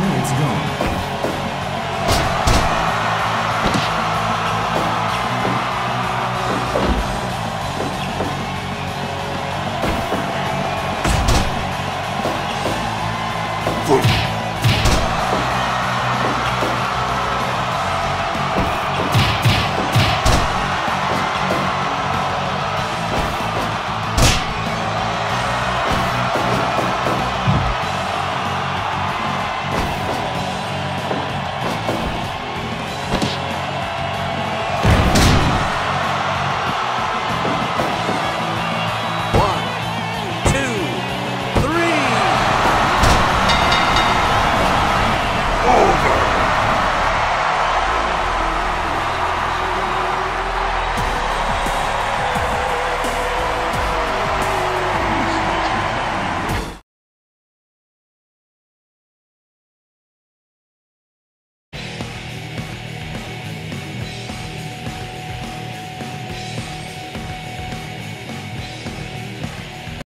now it's gone.